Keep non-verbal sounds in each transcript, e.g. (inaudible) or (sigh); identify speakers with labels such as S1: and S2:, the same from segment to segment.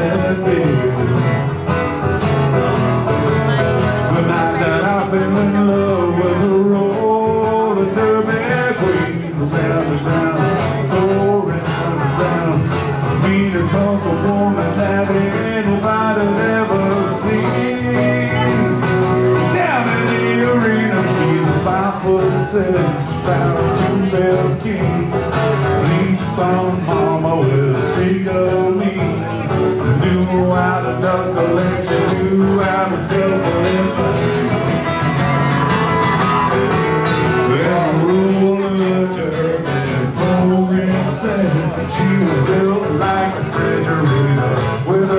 S1: The night that I fell in love with a roller derby queen Round and round, round and round The meanest woman that anybody ever seen Down in the arena, she's five foot six, about two fifteen Leech bound mom out of the collection, you out of silver Well, she was built like a refrigerator with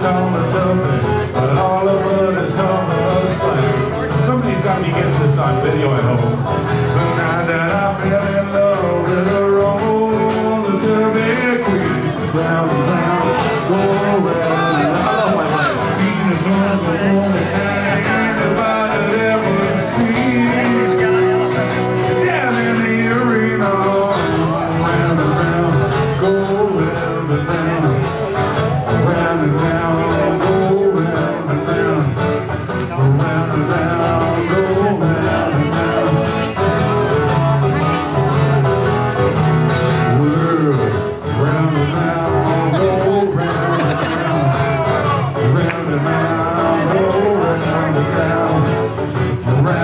S1: tough but all of her is. Somebody's got me getting this on video at home. But now that I fell in love. round and round. Whoa.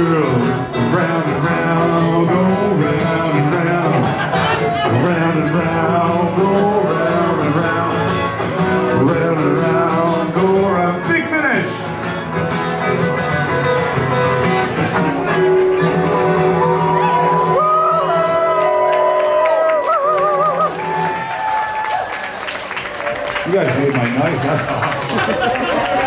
S1: world Round and round, go round and round Round and round, go round and round Round and round, go round Big finish! You guys made my night, that's awesome. (laughs)